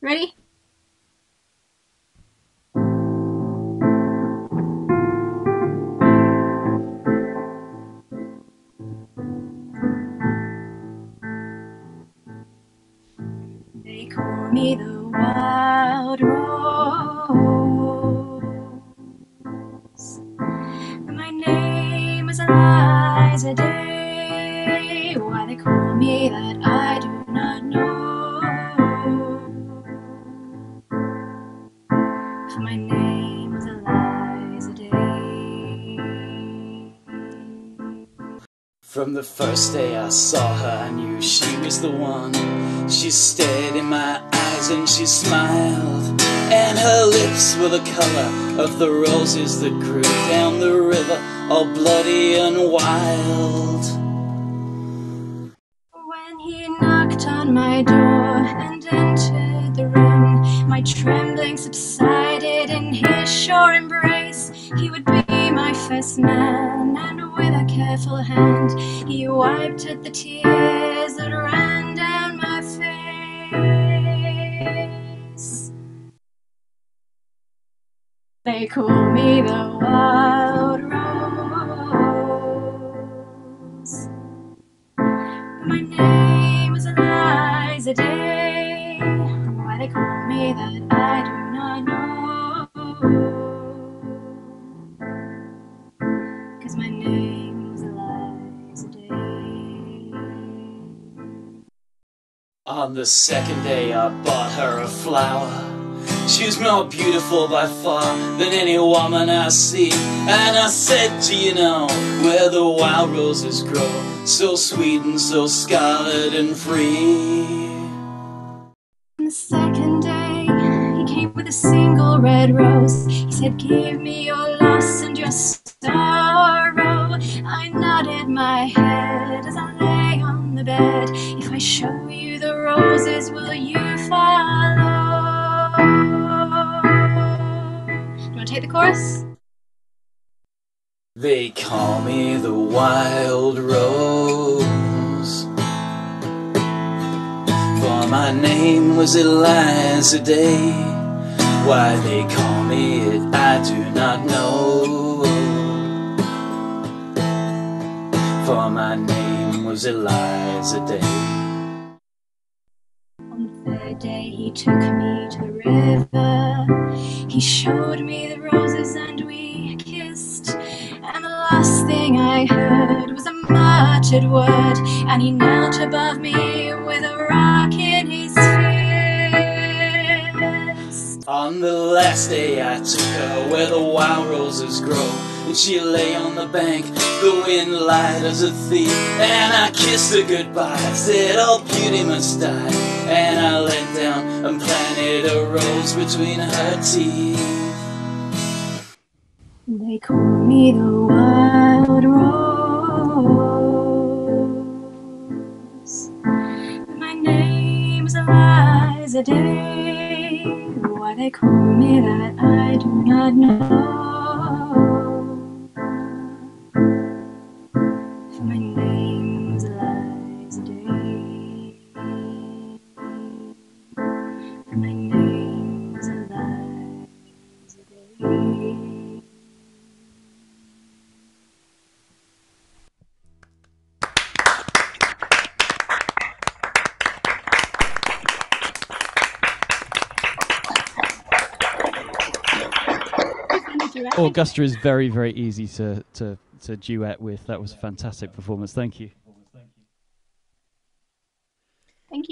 Ready? They call me the wild rose. My name is Eliza Day. Why they call me that, I For my name is Eliza Day. From the first day I saw her, I knew she was the one. She stared in my eyes and she smiled. And her lips were the color of the roses that grew down the river, all bloody and wild. When he knocked on my door and entered the room, my trembling subsided in his sure embrace. He would be my first man, and with a careful hand, he wiped at the tears that ran down my face. They call me the wild rose. My name is Eliza Day. Why they call me that, On the second day, I bought her a flower. She was more beautiful by far than any woman I see. And I said, Do you know where the wild roses grow? So sweet and so scarlet and free. On the second day, he came with a single red rose. He said, Give me your loss and your sorrow. I nodded my head as I lay on the bed. Show you the roses, will you follow? Do you want to take the chorus? They call me the wild rose. For my name was Eliza Day. Why they call me it, I do not know. For my name was Eliza Day. He took me to the river. He showed me the roses and we kissed. And the last thing I heard was a muttered word. And he knelt above me with a rock in his fist. On the last day I took her where the wild roses grow And she lay on the bank, the wind light as a thief And I kissed her goodbye, said all beauty must die And I leant down and planted a rose between her teeth They call me the wild rose. My name is Eliza Day. Why they call me that, I do not know. Augusta is very, very easy to, to, to duet with. That was a fantastic performance. Thank you. Thank you.